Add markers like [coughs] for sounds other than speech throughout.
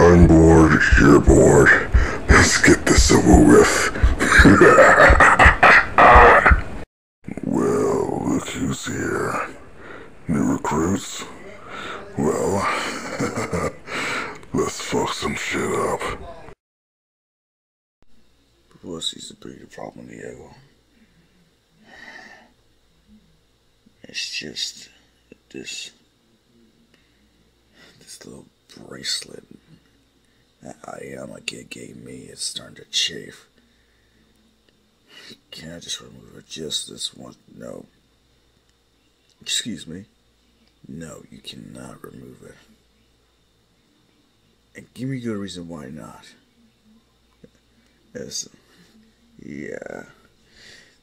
I'm bored, you're bored. Let's get this over with. well, look who's here. New recruits? Well, [laughs] let's fuck some shit up. Pussy's a bigger problem, Diego. It's just this this little bracelet that Ayama kid gave me. It's starting to chafe. Can I just remove it just this one? No. Excuse me. No, you cannot remove it. And give me a good reason why not. Yes. Yeah.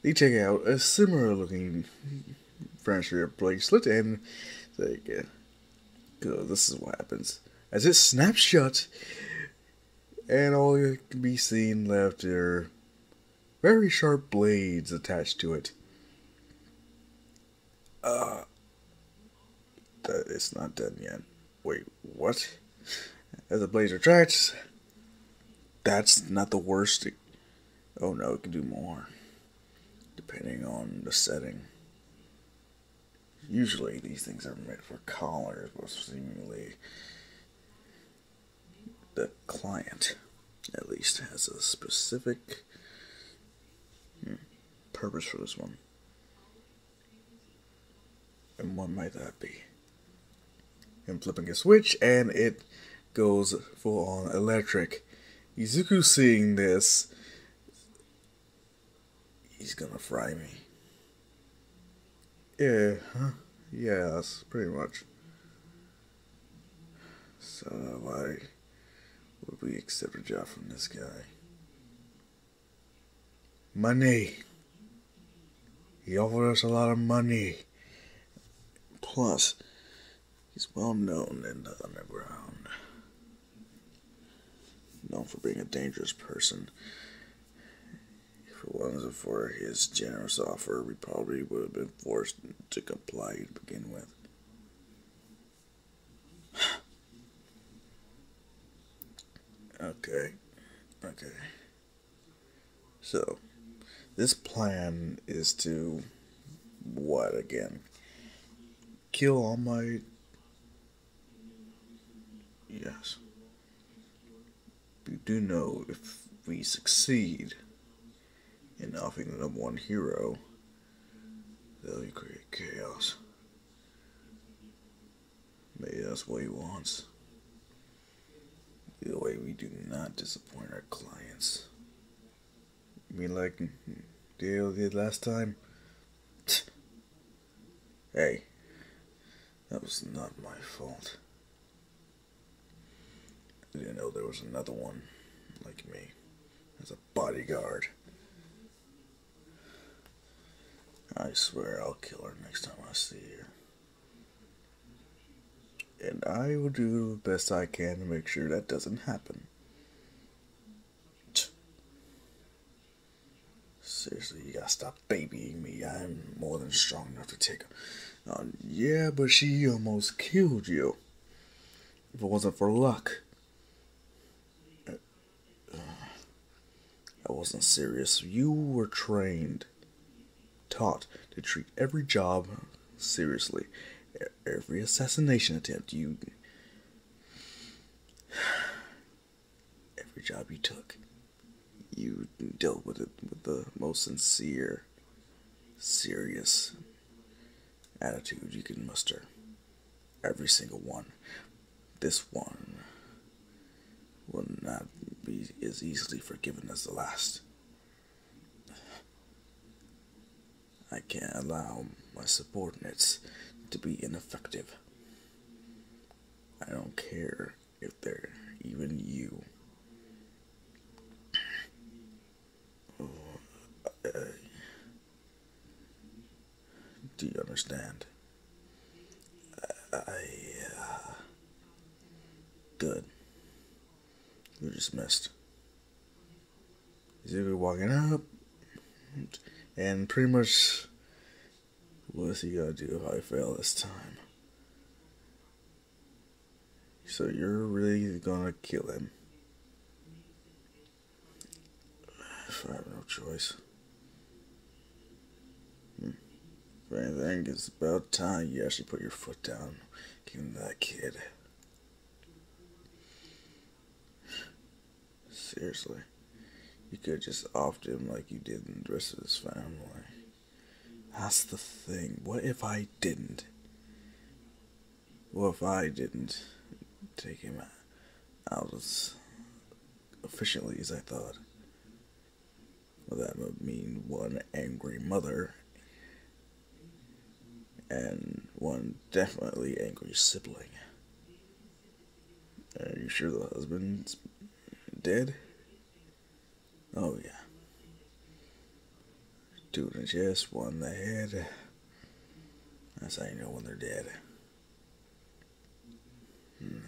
They take out a similar looking furniture bracelet and like, uh, go, this is what happens. As it snaps shut, and all you can be seen left are very sharp blades attached to it. Uh, that it's not done yet. Wait, what? As the blades retracts, that's not the worst. Oh no, it can do more. Depending on the setting. Usually these things are meant for collars, but seemingly the client at least has a specific hmm, purpose for this one. And what might that be? Him flipping a switch and it goes full on electric. Izuku seeing this, he's gonna fry me. Yeah, huh? Yes, pretty much. So why would we accept a job from this guy? Money. He offered us a lot of money. Plus, he's well known in the underground. Known for being a dangerous person. If it wasn't for his generous offer, we probably would have been forced to comply to begin with. Okay. Okay. So, this plan is to what again? Kill all my. Yes. We do know if we succeed in offing the number one hero, they'll create chaos. Maybe that's what he wants. The way we do not disappoint our clients. You mean like Dale did last time? [tsk] Hey, that was not my fault. I didn't know there was another one like me as a bodyguard. I swear I'll kill her next time I see her. And I will do the best I can to make sure that doesn't happen. Seriously, you gotta stop babying me. I'm more than strong enough to take her. Uh, yeah, but she almost killed you. If it wasn't for luck. Uh, I wasn't serious. You were trained, taught to treat every job seriously. Every assassination attempt you. [sighs] Every job you took you dealt with it with the most sincere, serious attitude you can muster. Every single one. This one will not be as easily forgiven as the last. I can't allow my subordinates to be ineffective. I don't care if they're even you. do you understand? I, uh, good. You're dismissed. He's walking up, and pretty much, what's he gonna do if I fail this time? So you're really gonna kill him? If I have no choice. Hmm. If anything, it's about time you actually put your foot down. Give him that kid. Seriously. You could just offed him like you did the rest of his family. That's the thing. What if I didn't? What if I didn't take him out as efficiently as I thought? Well, that would mean one angry mother and one definitely angry sibling. Are you sure the husband's dead? Oh, yeah. The one in the head. That's how you know when they're dead. Hmm.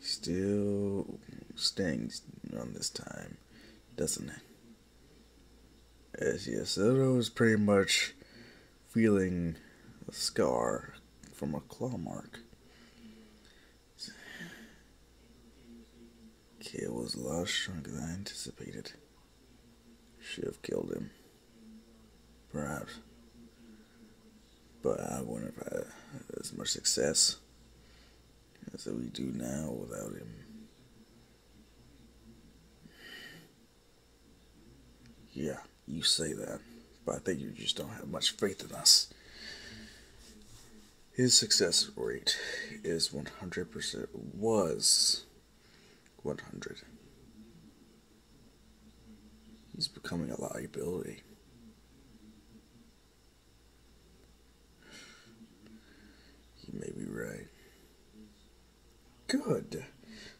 Still stings on this time, doesn't it? As Yasuto is pretty much feeling a scar from a claw mark. Kid was a lot stronger than I anticipated. Should have killed him. Perhaps. But I wouldn't have had as much success as we do now without him. Yeah, you say that, but I think you just don't have much faith in us. His success rate is 100%, was 100. He's becoming a liability. You may be right. Good.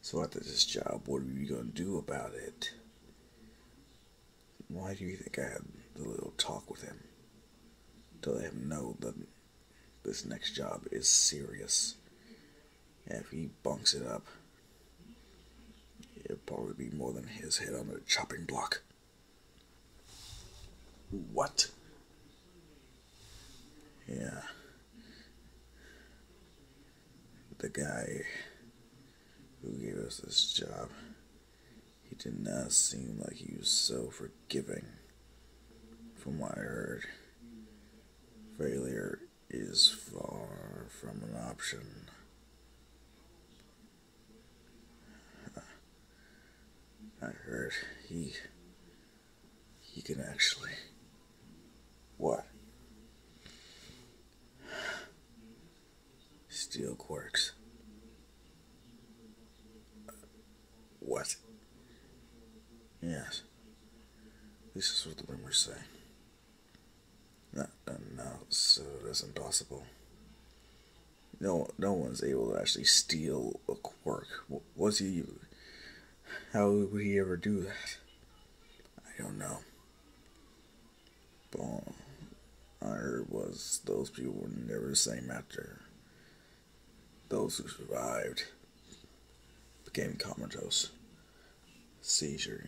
So after this job, what are you going to do about it? Why do you think I had the little talk with him? To let him know that this next job is serious. And if he bunks it up, it'll probably be more than his head on a chopping block. What? Yeah. The guy who gave us this job, he did not seem like he was so forgiving. From what I heard, failure is far from an option. I heard he he can actually what? Steal quirks. What? Yes. This is what the rumors say. No, no, so that's impossible. No, no one's able to actually steal a quirk. Was he? How would he ever do that? I don't know. All I heard was those people were never the same after those who survived became comatose. Seizures.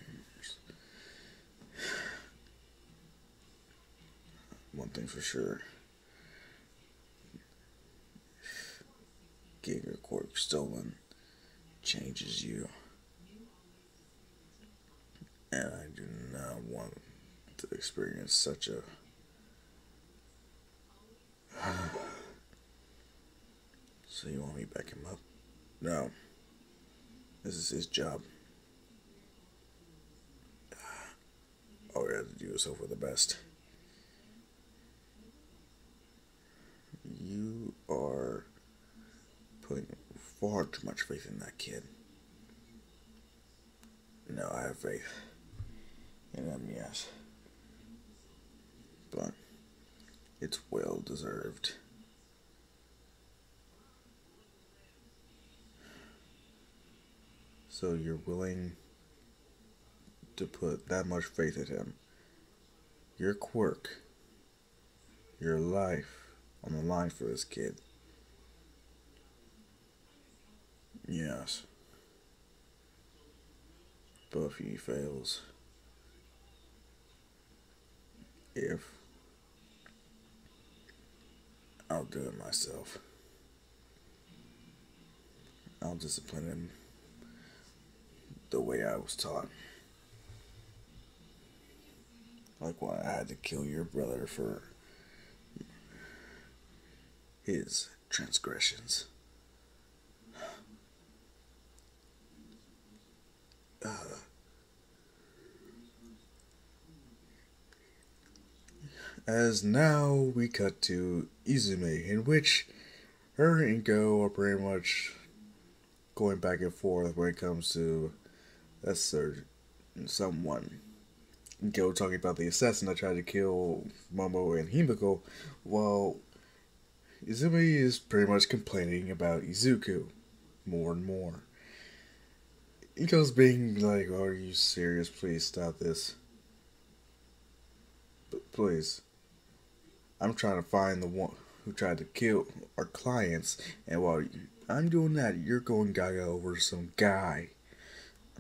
One thing for sure. Getting your quirk stolen changes you. And I do not want to experience such a so you want me to back him up? No. This is his job. All we have to do is hope for the best. You are putting far too much faith in that kid. No, I have faith in him, yes. But it's well deserved. So you're willing to put that much faith in him. Your quirk, your life on the line for this kid. Yes. But if he fails, if I'll do it myself. I'll discipline him the way I was taught. Like why I had to kill your brother for his transgressions. Uh, as now we cut to Izumi, in which her and Go are pretty much going back and forth when it comes to a certain someone. Go talking about the assassin that tried to kill Momo and Himiko, while Izumi is pretty much complaining about Izuku more and more. Iko's being like, Are you serious? Please stop this. But please. I'm trying to find the one who tried to kill our clients, and while I'm doing that, you're going gaga over some guy.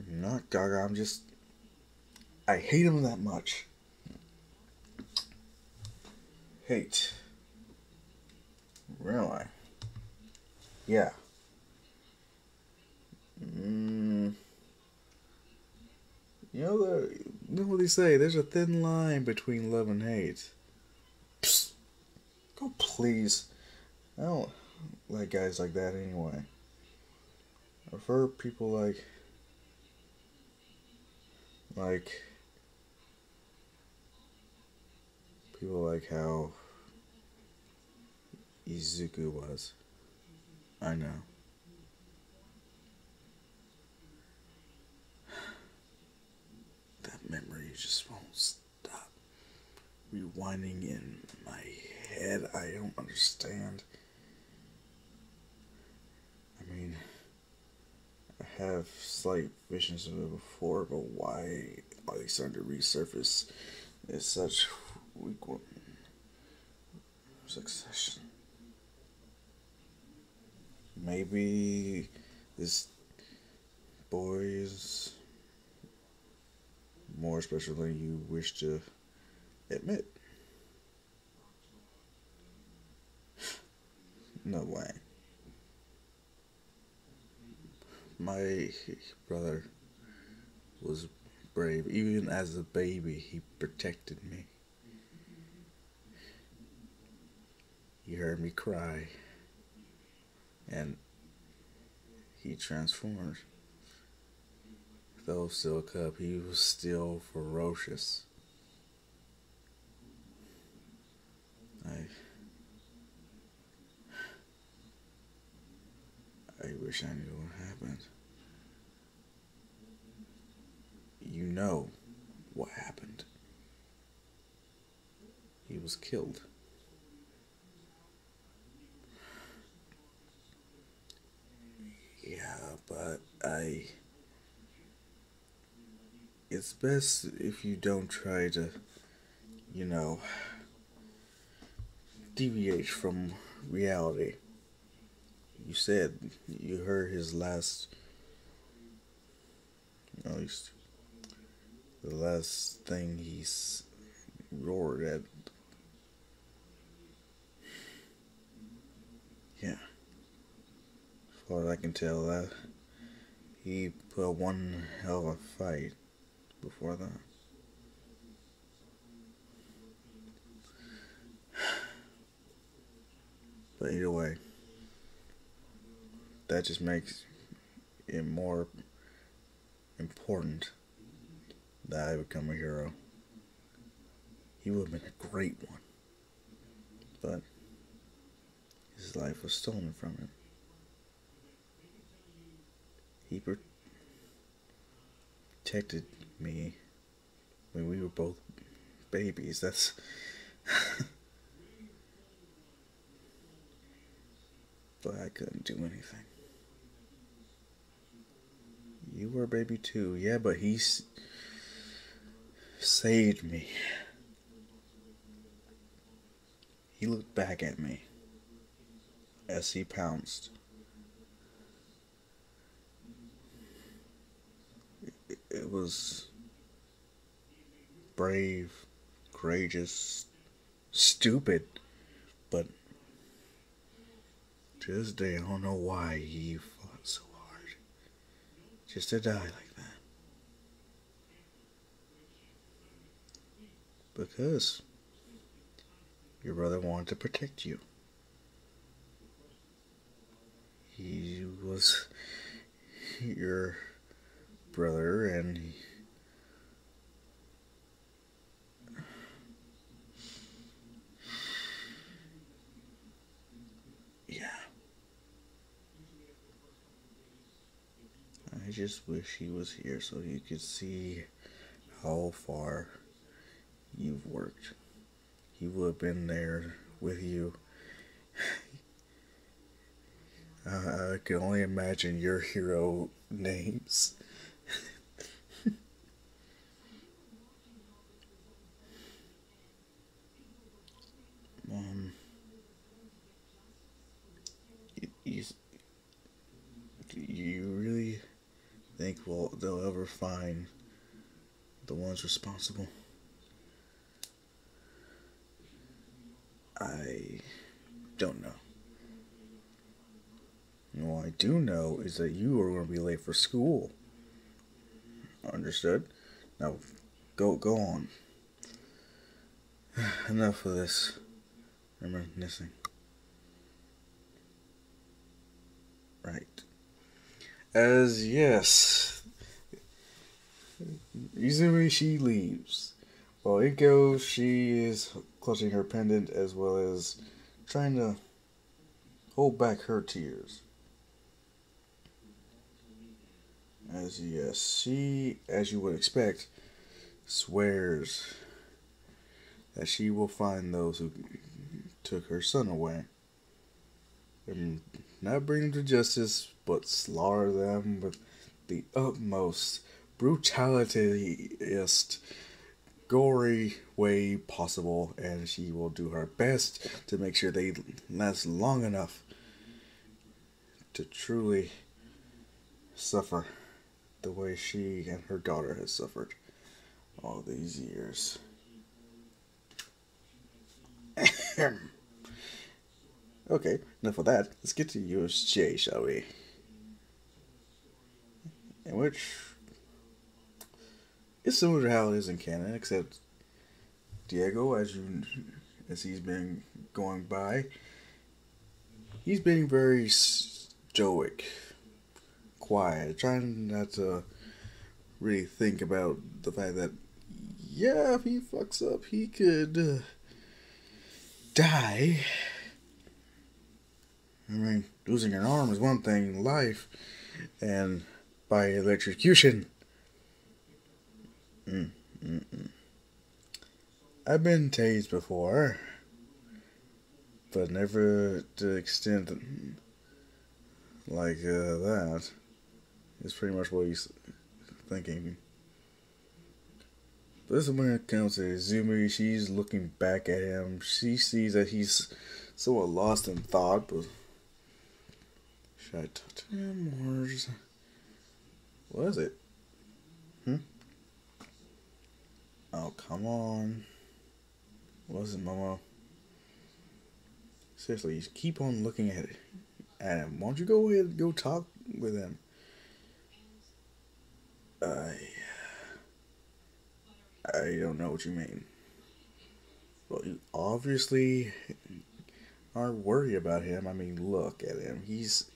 Not gaga, I'm just. I hate him that much. Hate. Really? Yeah. Mm. You know, the, you know what they say? There's a thin line between love and hate. Psst. Oh, please. I don't like guys like that anyway. I prefer people like. Like. People like how. Izuku was. I know. That memory just won't stop rewinding in my head. I don't understand. I mean, have slight visions of it before, but why are they starting to resurface in such weak one succession? Maybe this boy is more special than you wish to admit. [laughs] No way. My brother was brave. Even as a baby, he protected me. He heard me cry. And he transformed. Though still a cub, he was still ferocious. I I wish I knew what happened. You know what happened. He was killed. Yeah, but I. It's best if you don't try to, you know, deviate from reality you said you heard his last at least the last thing he's roared at. Yeah. As far as I can tell that he put one hell of a fight before that. [sighs] But either way that just makes it more important that I become a hero. He would have been a great one. But his life was stolen from him. He protected me when we were both babies. That's [laughs] but I couldn't do anything. You were a baby too. Yeah, but he saved me. He looked back at me as he pounced. It, was brave, courageous, stupid, but to this day I don't know why he fought so hard. just to die like that. Because your brother wanted to protect you. He was your brother and he, yeah I just wish he was here so you could see how far you've worked he would have been there with you [sighs] uh, I can only imagine your hero names. [laughs] um, you, you, you really think well they'll ever find the ones responsible? I don't know. And all I do know is that you are going to be late for school. Understood? Now, go go on. [sighs] Enough of this I'm reminiscing. Right. As yes, Izumi she leaves. While it goes, she is clutching her pendant as well as trying to hold back her tears. As yes, she, as you would expect, swears that she will find those who took her son away and not bring them to justice, but slaughter them with the utmost brutalityest, gory way possible, and she will do her best to make sure they last long enough to truly suffer the way she and her daughter has suffered all these years. [coughs] okay, enough of that. Let's get to USJ, shall we? In which it's similar to how it is in Canada, except Diego, as you as he's been going by, he's being very stoic quiet, trying not to really think about the fact that, yeah, if he fucks up, he could uh, die. I mean, losing an arm is one thing, life, and by electrocution. Mm, mm, mm. I've been tased before, but never to the extent like uh, It's pretty much what he's thinking. This is when it comes to Izumi. She's looking back at him. She sees that he's somewhat lost in thought, but should I talk to him or just... What is it? Hmm? Oh, come on. What is it, Momo? Seriously, just keep on looking at it. At him. Why don't you go ahead and go talk with him? I I don't know what you mean. Well, you obviously aren't worried about him. I mean, look at him. He's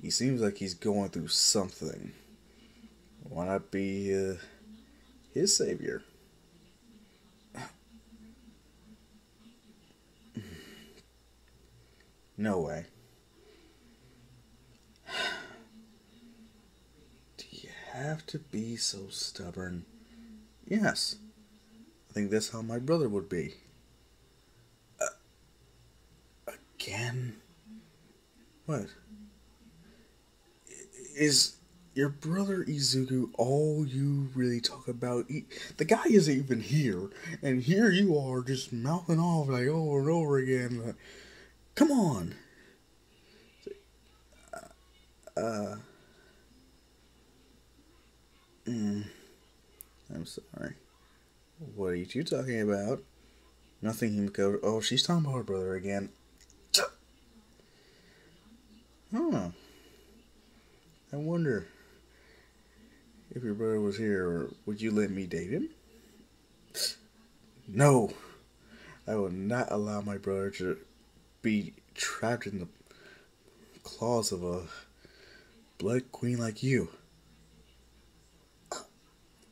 he seems like he's going through something. Why not be uh, his savior? No way. Do you have to be so stubborn? Yes. I think that's how my brother would be. Uh, again? What? Is your brother Izuku all you really talk about? the guy isn't even here, and here you are just mouthing off like over and over again. come on. Uh, Mm. I'm sorry. What are you two talking about? Nothing, Himiko. Oh, she's talking about her brother again. Huh. I wonder. If your brother was here, would you let me date him? No. I will not allow my brother to be trapped in the claws of a blood queen like you.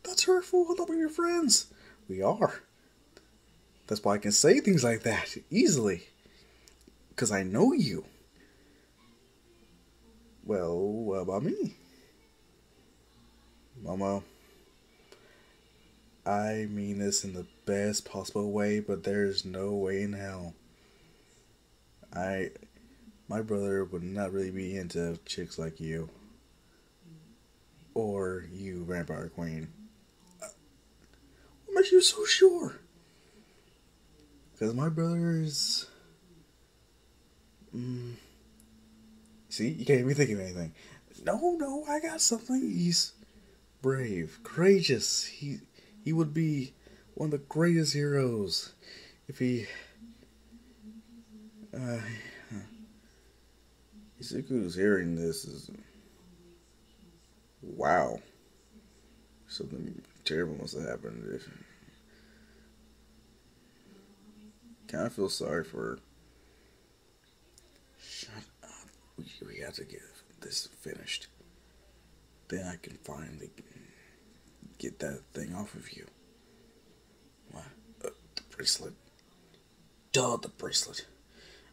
That's hurtful. I thought we were friends. We are. That's why I can say things like that easily. Because I know you. Well, what about me? Mama, I mean this in the best possible way, but there's no way in hell. I, my brother would not really be into chicks like you. Or you, Vampire Queen. What makes you so sure? Because my brother is. Mm, see, you can't even think of anything. No, no, I got something. He's brave, courageous. He he would be one of the greatest heroes if he. Uh, Izuku's hearing this is. Wow. Something terrible must have happened. If, kind of feel sorry for her. Shut up. We, we have to get this finished. Then I can finally get that thing off of you. What? Uh, the bracelet. Duh, the bracelet.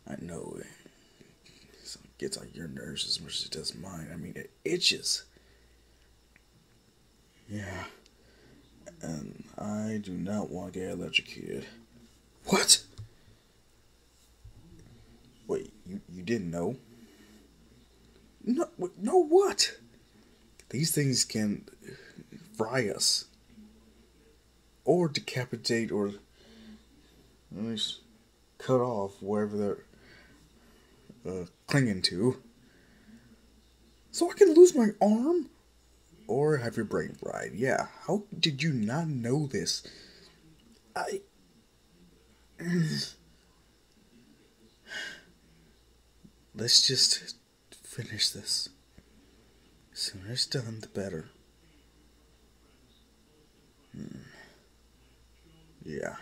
I know it gets on your nerves as much as it does mine. I mean, it itches. Yeah. And I do not want to get electrocuted. What? Wait, you, you didn't know? No, no what? These things can fry us. Or decapitate or at least cut off wherever they're uh, clinging to. So I can lose my arm? Or have your brain fried. Yeah, how did you not know this? I. [sighs] Let's just finish this. Sooner it's done, the better. Hmm. Yeah.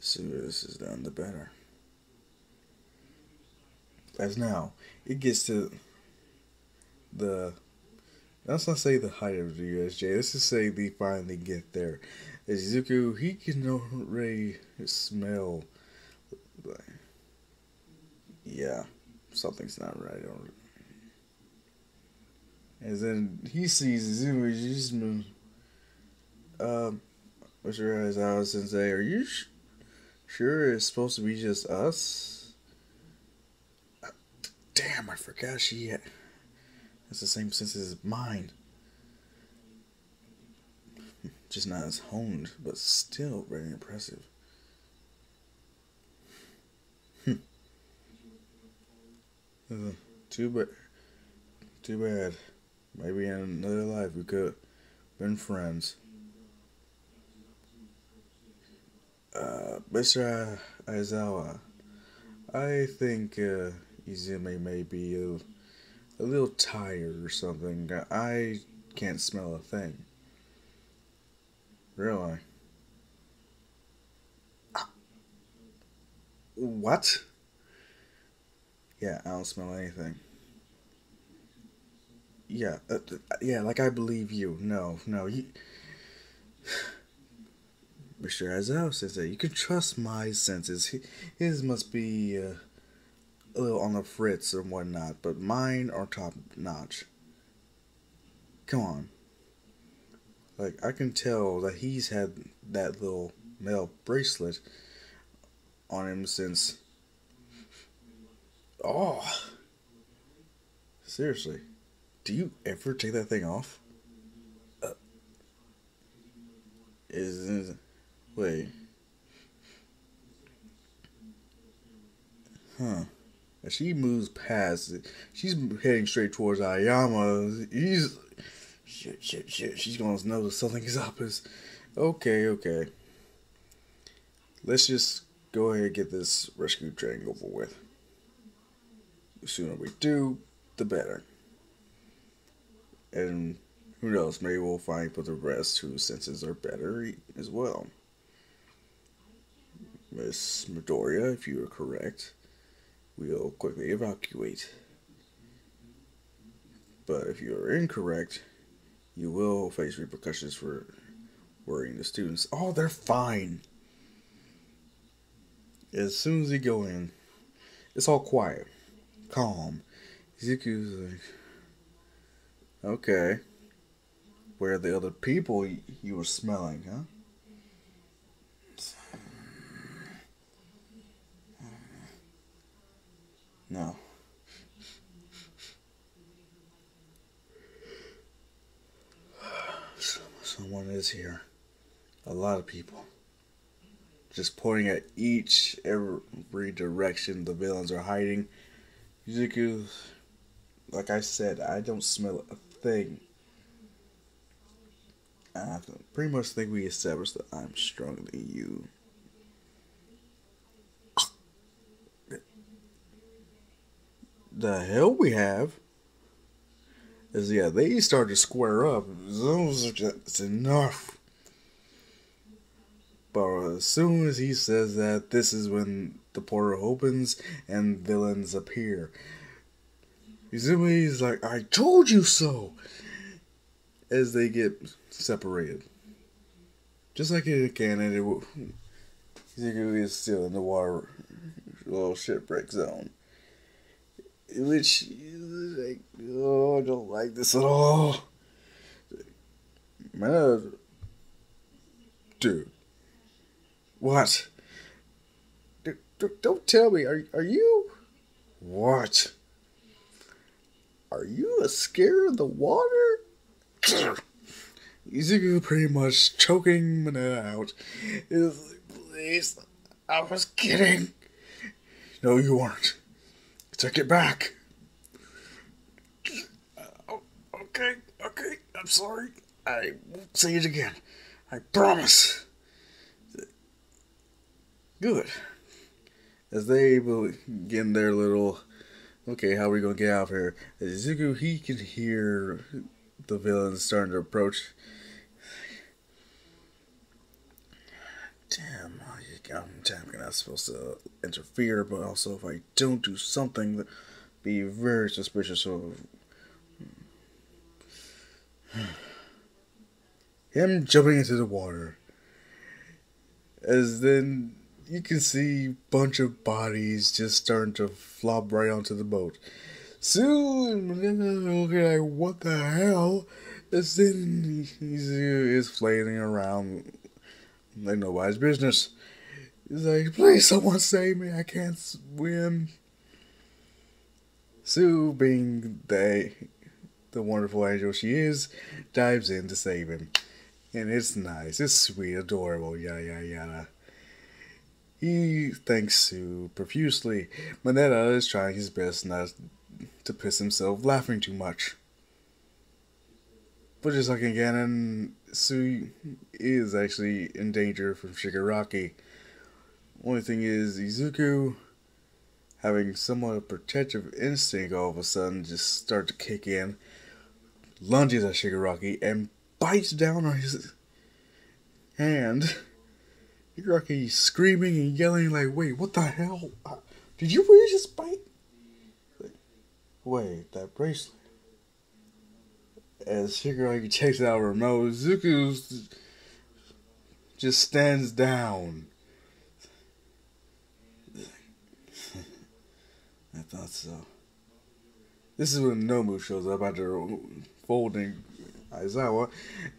The sooner this is done, the better. As now, it gets to the. Let's not say the height of the USJ. Let's just say they finally get there. Izuku, he can already smell. Yeah, something's not right. And then he sees Izuku, he's just. Um, Mr. Aizawa say, are you sh- sure it's supposed to be just us? Uh, damn, I forgot she had, has the same sense as mine. [laughs] Just not as honed, but still very impressive. Hmm. Uh, too bad. Too bad. Maybe in another life we could have been friends. Uh, Mr. Aizawa, I think uh, Izumi may be a, a little tired or something. I can't smell a thing. Really? What? Yeah, I don't smell anything. Yeah, uh, yeah, like I believe you. No, no, you. [sighs] Mr. Aizawa says that you can trust my senses. His must be uh, a little on the fritz or whatnot, but mine are top notch. Come on. Like, I can tell that he's had that little metal bracelet on him since. [laughs] Oh! Seriously. Do you ever take that thing off? Uh, is, is Wait. Huh. As she moves past she's heading straight towards Ayama. He's shit, shit, shit. She's gonna notice something is up. Is okay, okay. Let's just go ahead and get this rescue train over with. The sooner we do, the better. And who knows? Maybe we'll find for the rest whose senses are better as well. Miss Midoriya, if you are correct, we'll quickly evacuate. But if you are incorrect, you will face repercussions for worrying the students. Oh, they're fine. As soon as you go in, it's all quiet, calm. Izuku's like, okay. Where are the other people you were smelling, huh? No. [sighs] Someone is here. A lot of people. Just pointing at each, every direction the villains are hiding. Izuku, like I said, I don't smell a thing. I pretty much think we established that I'm stronger than you. The hell we have is yeah, they start to square up. Just enough. But as soon as he says that, this is when the portal opens and villains appear. Izumi's like, I told you so! As they get separated. Just like in a canon, it Izuku is still in the water, little shipwreck zone. Which, like, oh, I don't like this at all. Man, dude. What? Don't tell me. Are, are you? What? Are you scared of the water? Izuku pretty much choking Mineta out. Is please, I was kidding. No, you weren't. Take it back. Okay, okay, I'm sorry. I won't say it again. I promise. Good. As they begin their little, okay, how are we gonna get out of here? Izuku, he can hear the villains starting to approach. Damn, I'm damn not supposed to interfere, but also if I don't do something, be very suspicious of [sighs] him jumping into the water. As then you can see bunch of bodies just starting to flop right onto the boat. Soon, okay, like, what the hell? As then he's is flailing around like nobody's business. He's like, please, someone save me. I can't swim. Sue, being the the wonderful angel she is, dives in to save him. And it's nice, it's sweet, adorable, yada yada yada. He thanks Sue profusely. Mineta is trying his best not to piss himself laughing too much. But just like in canon, Sue is actually in danger from Shigaraki. Only thing is, Izuku, having somewhat of protective instinct all of a sudden, just start to kick in, lunges at Shigaraki, and bites down on his hand. Shigaraki screaming and yelling like, wait, what the hell? Did you really just bite? Wait, that bracelet. As Shigaraki takes out her nose, Zuku just stands down [laughs] I thought so. This is when Nomu shows up after folding Aizawa,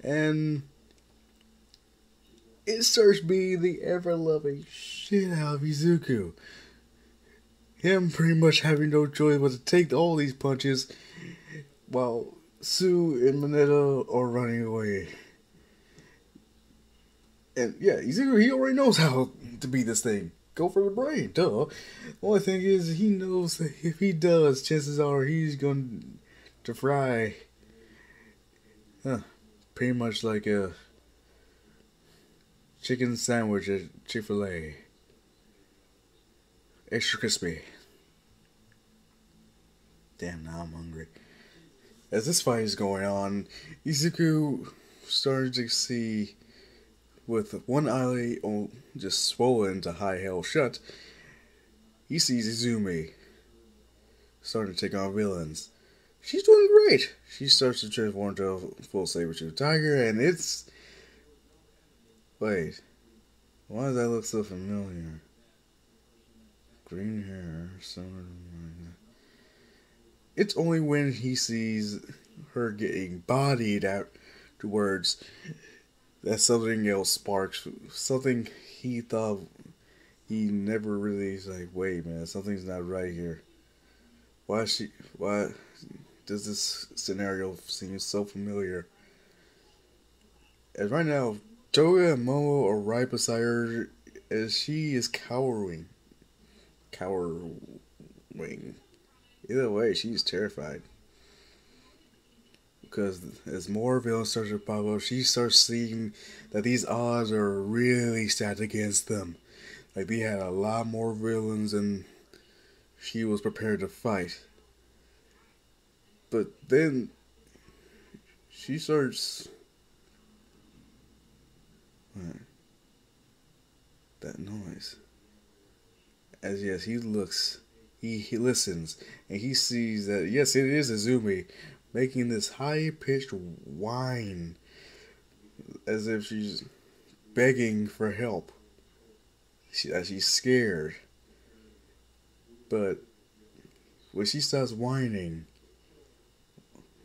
and it starts being the ever loving shit out of Izuku. Him pretty much having no choice but to take all these punches while Sue and Mineta are running away. And yeah, Izuku, he already knows how to beat this thing go for the brain, duh. Only thing is, he knows that if he does, chances are he's going to fry. Huh. Pretty much like a chicken sandwich at Chick fil A. Extra crispy. Damn, now I'm hungry. as this fight is going on, Izuku starts to see with one eye just swollen to high hell shut, he sees Izumi starting to take on villains. She's doing great. She starts to transform into a full saber tooth tiger, and it's. Wait. Why does that look so familiar? Green hair, someone. It's only when he sees her getting bodied out towards that something else sparks. Something he thought he never really like. Wait, man, something's not right here. Why is she? Why does this scenario seem so familiar? As right now, Toga and Momo are right beside her as she is cowering. Cowering. Either way, she's terrified. Because as more villains start to pop up, she starts seeing that these odds are really stacked against them. Like they had a lot more villains than she was prepared to fight. But then she starts that noise. As yes, he looks he, he listens and he sees that yes it is Izumi making this high pitched whine as if she's begging for help. She, she's scared. But when she starts whining,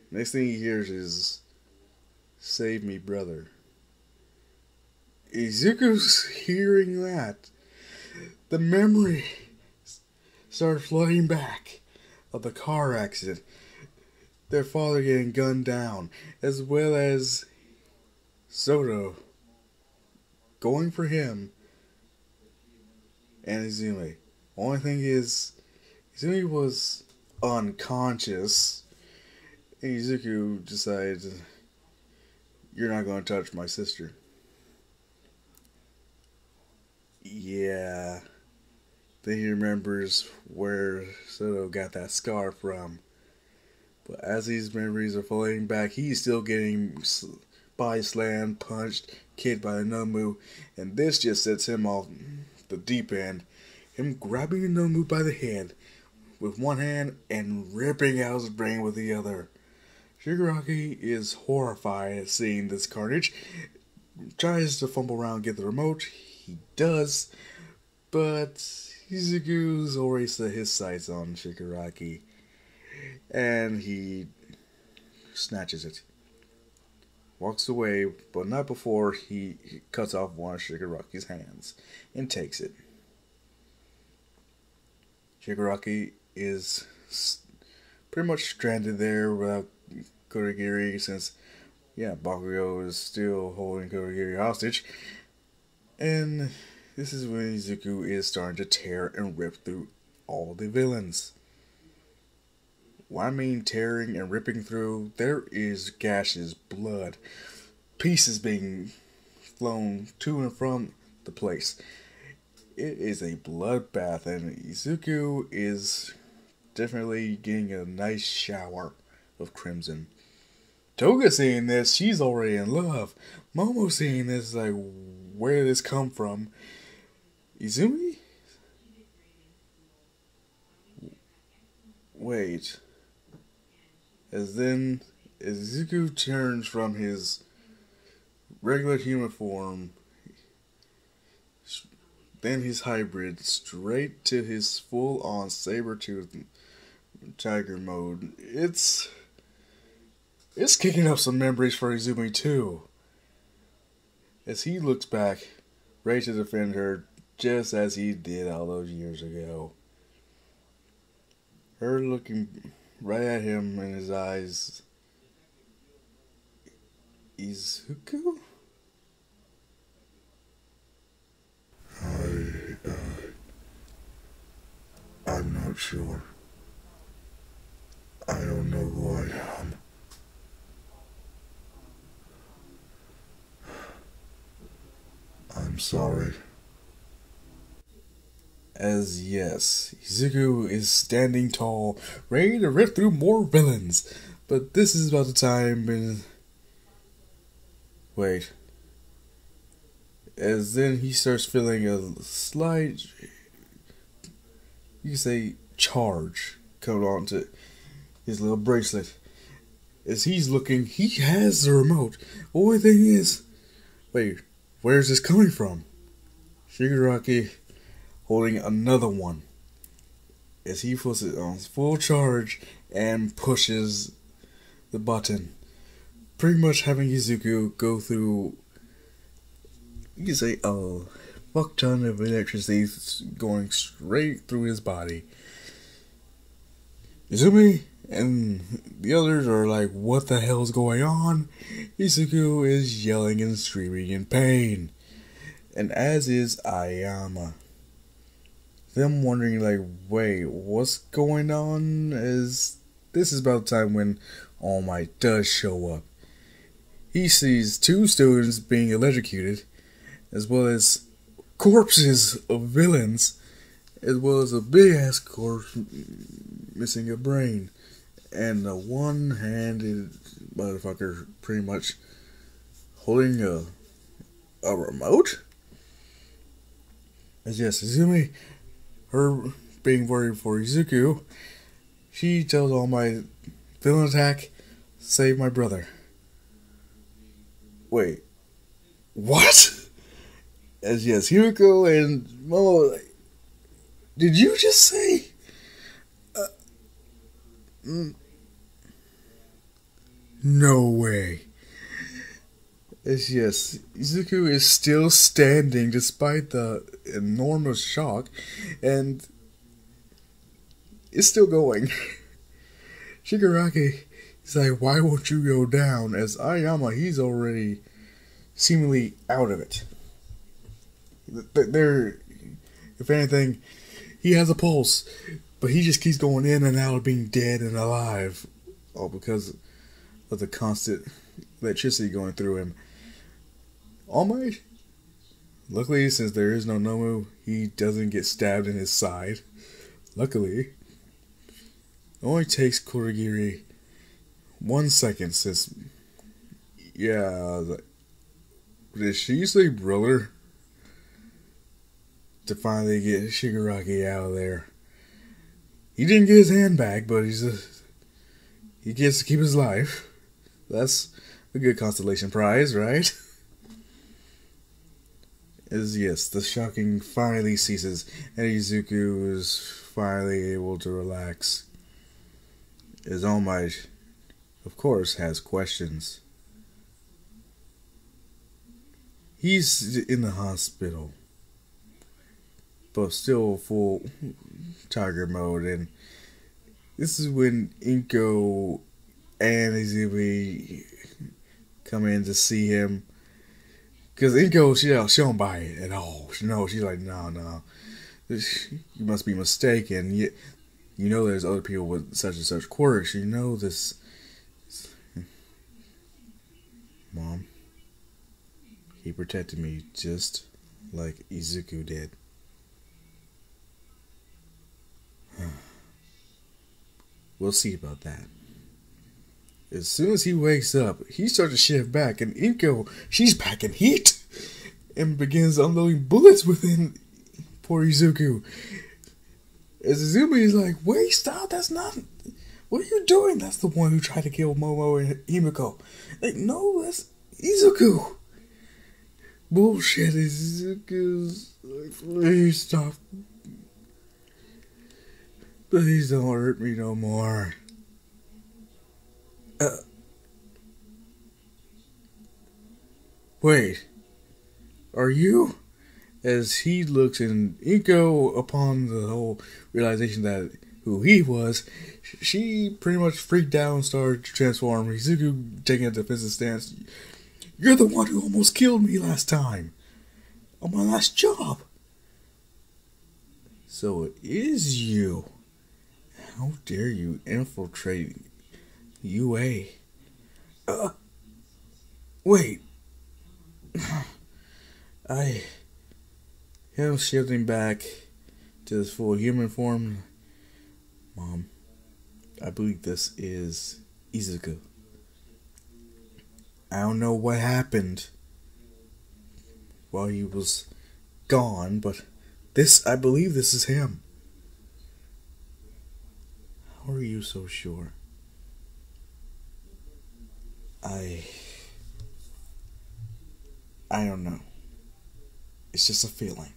next thing he hears is Save me, brother. Izuku's hearing that. The memory started flooding back of the car accident, their father getting gunned down, as well as Soto going for him and Izumi. Only thing is, Izumi was unconscious. And Izuku decided, You're not going to touch my sister. Yeah. Then he remembers where Soto got that scar from. But as these memories are floating back, he's still getting body slammed, punched, kicked by the Nomu, and this just sets him off the deep end. Him grabbing the Nomu by the head with one hand and ripping out his brain with the other. Shigaraki is horrified at seeing this carnage, tries to fumble around get the remote. He does, but Izuku's already set his sights on Shigaraki, and he snatches it. Walks away, but not before he, cuts off one of Shigaraki's hands and takes it. Shigaraki is pretty much stranded there without Kurogiri since, yeah, Bakugo is still holding Kurogiri hostage. And this is when Izuku is starting to tear and rip through all the villains. What I mean tearing and ripping through, there is gashes, blood, pieces being flown to and from the place. It is a bloodbath, and Izuku is definitely getting a nice shower of crimson. Toga seeing this, she's already in love. Momo seeing this, like, where did this come from? Izumi? Wait. As then Izuku turns from his regular human form, then his hybrid, straight to his full on saber tooth tiger mode. It's. It's kicking up some memories for Izumi too. As he looks back, ready to defend her just as he did all those years ago. Her looking right at him in his eyes. Izuku? I, uh, I'm not sure. I don't know who I am. I'm sorry as yes, Izuku is standing tall, ready to rip through more villains. But this is about the time when. Wait. As then he starts feeling a slight. You say charge coming onto his little bracelet. As he's looking, he has the remote. Only thing is. Wait, where's this coming from? Shigaraki holding another one as he puts it on full charge and pushes the button, pretty much having Izuku go through, you say, a fuck ton of electricity going straight through his body. Izumi and the others are like, what the hell's going on? Izuku is yelling and screaming in pain. And as is Ayama. Them wondering like, wait, what's going on? Is this is about the time when All Might does show up. He sees two students being electrocuted, as well as corpses of villains, as well as a big ass corpse missing a brain, and the one handed motherfucker pretty much holding a a remote. As yes, Izumi, her being worried for Izuku, she tells All Might villain attack, save my brother. Wait, what? As yes, Himiko and Momo, did you just say? Uh, mm, no way. As yes, Izuku is still standing despite the enormous shock, and is still going. [laughs] Shigaraki is like, why won't you go down? As Ayama, he's already seemingly out of it. There, if anything, he has a pulse, but he just keeps going in and out of being dead and alive, all because of the constant electricity going through him. All Might, luckily, since there is no Nomu, he doesn't get stabbed in his side. Luckily, it only takes Kurogiri one second since. Yeah, did she say brother? To finally get Shigaraki out of there. He didn't get his hand back, but he's a, he gets to keep his life. That's a good constellation prize, right? [laughs] is yes, the shocking finally ceases, and Izuku is finally able to relax. His All Might, of course, has questions. He's in the hospital, but still full tiger mode, and this is when Inko and Izumi come in to see him because Inko, she, don't, she don't buy it at all. She knows, she's like, no, no. you must be mistaken. You, you know there's other people with such and such quirks. You know this. Mom, he protected me just like Izuku did. [sighs] we'll see about that. As soon as he wakes up, he starts to shift back, and Inko, she's packing heat and begins unloading bullets within poor Izuku. As Izumi is like, wait, stop, that's not. What are you doing? That's the one who tried to kill Momo and Himiko. Like, no, that's Izuku. Bullshit, Izuku's like, please stop. Please don't hurt me no more. Uh, wait, are you? As he looks in Inko upon the whole realization that who he was, she pretty much freaked out and started to transform. Izuku taking a defensive stance. You're the one who almost killed me last time. On my last job. So it is you. How dare you infiltrate UA. Uh, wait. [sighs] I am shifting back to this full human form. Mom, I believe this is Izuku. I don't know what happened while he was gone, but this, I believe this is him. How are you so sure? I. I don't know. It's just a feeling.